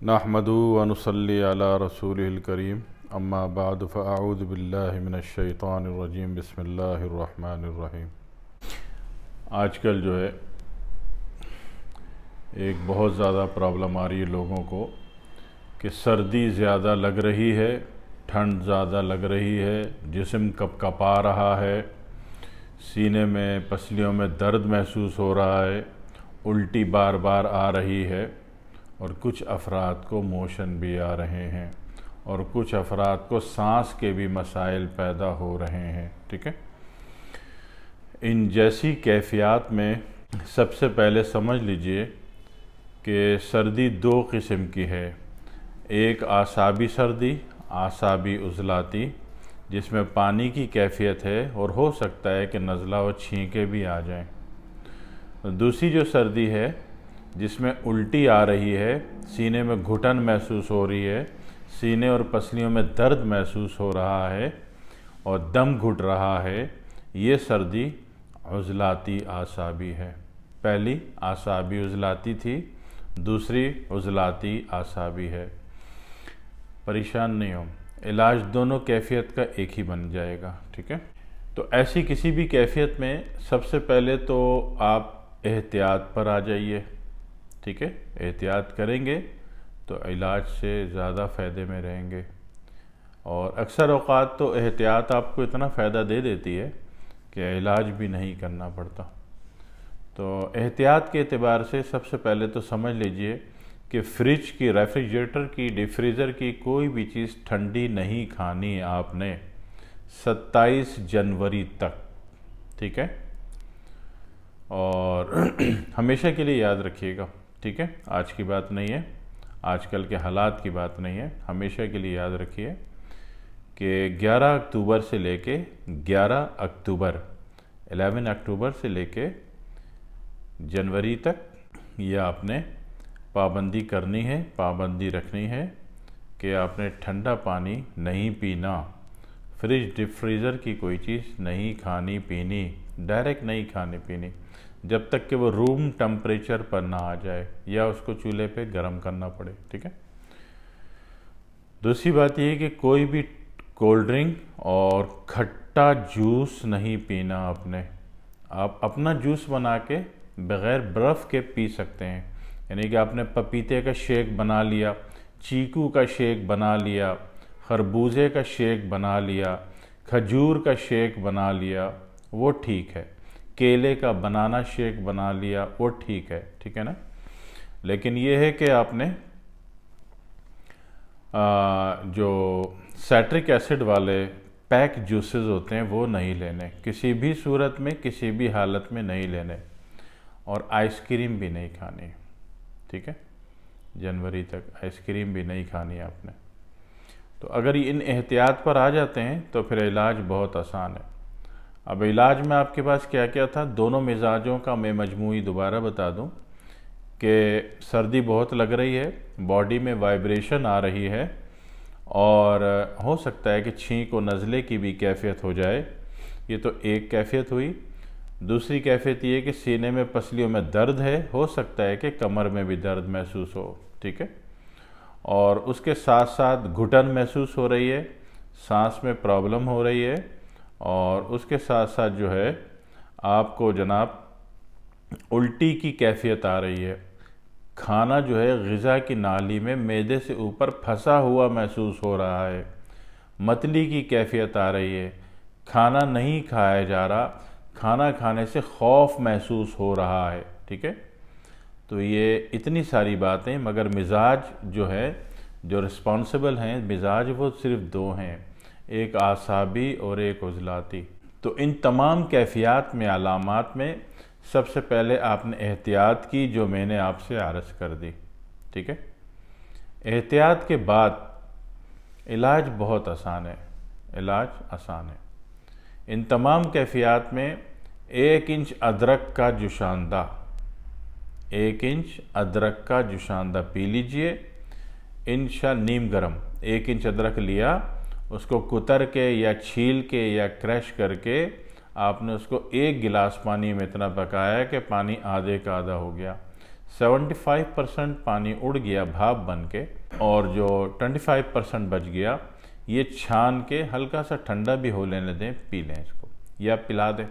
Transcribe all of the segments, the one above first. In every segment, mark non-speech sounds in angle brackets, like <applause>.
नहमदू वनसली अला रसूल करीम अम्मा बाद फ़ाउद बिल्लामिनशैतानरजीम बसमीम आजकल जो है एक बहुत ज़्यादा प्रॉब्लम आ रही है लोगों को कि सर्दी ज़्यादा लग रही है ठंड ज़्यादा लग रही है जिसम कप कपा रहा है सीने में पसलियों में दर्द महसूस हो रहा है उल्टी बार बार आ रही है और कुछ अफराद को मोशन भी आ रहे हैं और कुछ अफराद को सांस के भी मसाइल पैदा हो रहे हैं, ठीक है इन जैसी कैफियत में सबसे पहले समझ लीजिए कि सर्दी दो किस्म की है, एक आसाबी सर्दी, आसाबी उजलाती, जिसमें पानी की कैफियत है और हो सकता है कि नज़ला और छींके भी आ जाएँ। दूसरी जो सर्दी है जिसमें उल्टी आ रही है, सीने में घुटन महसूस हो रही है, सीने और पसलियों में दर्द महसूस हो रहा है और दम घुट रहा है, ये सर्दी उजलाती आसाबी है। पहली आसाबी उजलाती थी। दूसरी, उजलाती आसाबी है। परेशान नहीं हो। इलाज दोनों कैफियत का एक ही बन जाएगा, ठीक है? तो ऐसी किसी भी कैफियत में सबसे पहले तो आप एहतियात पर आ जाइए। ठीक है, एहतियात करेंगे तो इलाज से ज़्यादा फ़ायदे में रहेंगे। और अक्सर अवकात तो एहतियात आपको इतना फ़ायदा दे देती है कि इलाज भी नहीं करना पड़ता। तो एहतियात के अतबार से सबसे पहले तो समझ लीजिए कि फ्रिज की, रेफ्रिजरेटर की, डिफ्रीज़र की कोई भी चीज़ ठंडी नहीं खानी आपने 27 जनवरी तक, ठीक है? और <clears throat> हमेशा के लिए याद रखिएगा। ठीक है? आज की बात नहीं है। आजकल के हालात की बात नहीं है। हमेशा के लिए याद रखिए कि 11 अक्टूबर से लेके 11 अक्टूबर 11 अक्टूबर से लेके जनवरी तक यह आपने पाबंदी करनी है, पाबंदी रखनी है कि आपने ठंडा पानी नहीं पीना। फ्रिज, डिप फ्रीज़र की कोई चीज़ नहीं खानी, पीनी, डायरेक्ट नहीं खानी, पीनी। जब तक कि वो रूम टेम्परेचर पर ना आ जाए, या उसको चूल्हे पे गर्म करना पड़े, ठीक है? दूसरी बात यह कि कोई भी कोल्ड ड्रिंक और खट्टा जूस नहीं पीना आपने। आप अपना जूस बना के बग़ैर बर्फ़ के पी सकते हैं। यानी कि आपने पपीते का शेक बना लिया, चीकू का शेक बना लिया, खरबूजे का शेक बना लिया, खजूर का शेक बना लिया, वो ठीक है। केले का बनाना शेक बना लिया वो ठीक है ठीक है ना? लेकिन ये है कि आपने आ, जो सैट्रिक एसिड वाले पैक जूसेस होते हैं वो नहीं लेने। किसी भी सूरत में किसी भी हालत में नहीं लेने। और आइसक्रीम भी नहीं खानी ठीक है? जनवरी तक आइसक्रीम भी नहीं खानी आपने। तो अगर इन एहतियात पर आ जाते हैं तो फिर इलाज बहुत आसान है। अब इलाज में आपके पास क्या क्या था? दोनों मिजाजों का मैं मजमू दोबारा बता दूँ कि सर्दी बहुत लग रही है, बॉडी में वाइब्रेशन आ रही है और हो सकता है कि छींक और नज़ले की भी कैफियत हो जाए। ये तो एक कैफियत हुई। दूसरी कैफियत ये कि सीने में पसलियों में दर्द है, हो सकता है कि कमर में भी दर्द महसूस हो, ठीक है? और उसके साथ साथ घुटन महसूस हो रही है, सांस में प्रॉब्लम हो रही है और उसके साथ साथ जो है, आपको जनाब उल्टी की कैफियत आ रही है। खाना जो है, गज़ा की नाली में मैदे से ऊपर फंसा हुआ महसूस हो रहा है। मतली की कैफियत आ रही है। खाना नहीं खाया जा रहा। खाना खाने से खौफ महसूस हो रहा है, ठीक है? तो ये इतनी सारी बातें, मगर मिजाज जो है, जो रिस्पॉन्सिबल हैं, मिजाज वो सिर्फ़ दो हैं। एक आसाबी और एक उजलाती। तो इन तमाम कैफियात में, अलामत में, सबसे पहले आपने एहतियात की, जो मैंने आपसे आरज कर दी। ठीक है? एहतियात के बाद, इलाज बहुत आसान है। इलाज आसान है। इन तमाम कैफियात में, एक इंच अदरक का जुशानदा एक इंच अदरक का जुशानदा पी लीजिए। इंशा नीम गरम, एक इंच अदरक लिया उसको कुतर के या छील के या क्रश करके आपने उसको एक गिलास पानी में इतना पकाया कि पानी आधे का आधा हो गया। 75 परसेंट पानी उड़ गया भाप बन के और जो 25 परसेंट बच गया, ये छान के हल्का सा ठंडा भी हो लेने दें, पी लें इसको। या पिला दें।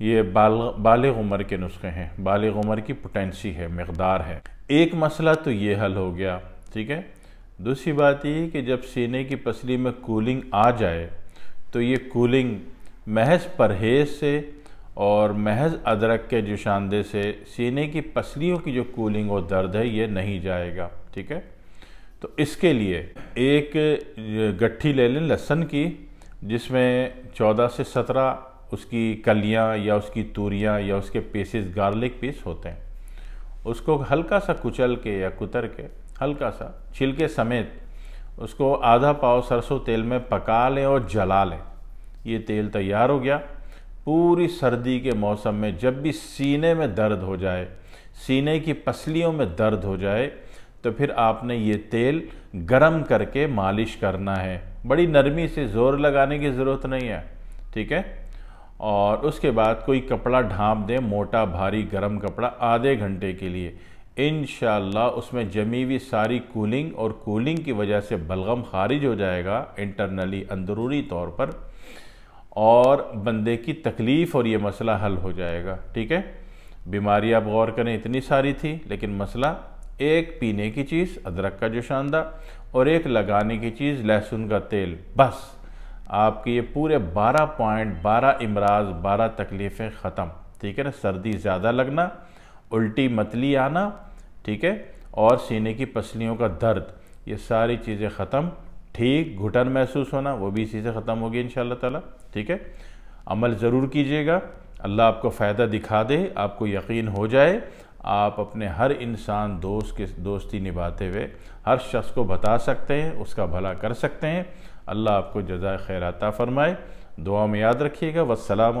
ये बाल बालिग उम्र के नुस्खे हैं। बालिग उम्र की पोटेंसी है, मकदार है। एक मसला तो ये हल हो गया, ठीक है? दूसरी बात ये कि जब सीने की पसली में कूलिंग आ जाए तो ये कूलिंग महज परहेज से और महज अदरक के जुशानदे से सीने की पसलियों की जो कूलिंग और दर्द है, ये नहीं जाएगा। ठीक है? तो इसके लिए एक गट्ठी ले लें लहसन की, जिसमें 14 से 17 उसकी कलियाँ या उसकी तूरियाँ या उसके पीसेस गार्लिक पीस होते हैं। उसको हल्का सा कुचल के या कुतर के हल्का सा, छिलके समेत उसको आधा पाव सरसों तेल में पका लें और जला लें। ये तेल तैयार हो गया। पूरी सर्दी के मौसम में जब भी सीने में दर्द हो जाए, सीने की पसलियों में दर्द हो जाए तो फिर आपने ये तेल गरम करके मालिश करना है। बड़ी नरमी से ज़ोर लगाने की ज़रूरत नहीं है, ठीक है? और उसके बाद कोई कपड़ा ढांप दें, मोटा, भारी, गरम कपड़ा, आधे घंटे के लिए। इन उसमें जमी हुई सारी कूलिंग और कूलिंग की वजह से बलगम खारिज हो जाएगा इंटरनली अंदरूनी तौर पर, और बंदे की तकलीफ़ और ये मसला हल हो जाएगा। ठीक है? बीमारी आप गौर करें, इतनी सारी थी, लेकिन मसला एक पीने की चीज़, अदरक का जो शानदार, और एक लगाने की चीज़, लहसुन का तेल। बस, आपके ये पूरे 12 पॉइंट 12 इमराज 12 तकलीफ़ें ख़त्म। ठीक है ना? सर्दी ज़्यादा लगना, उल्टी मतली आना ठीक है? और सीने की पसलियों का दर्द, ये सारी चीज़ें ख़त्म। ठीक, घुटन महसूस होना, वो भी इसी से ख़त्म होगी इन ताला, ठीक है? अमल ज़रूर कीजिएगा। अल्लाह आपको फ़ायदा दिखा दे, आपको यकीन हो जाए, आप अपने हर इंसान दोस्त के, दोस्ती निभाते हुए हर शख्स को बता सकते हैं, उसका भला कर सकते हैं। अल्लाह आपको जजा खैर अता फ़रमाए। दुआ में याद रखिएगा। वसलम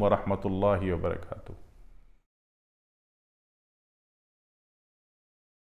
वरहमल वर्का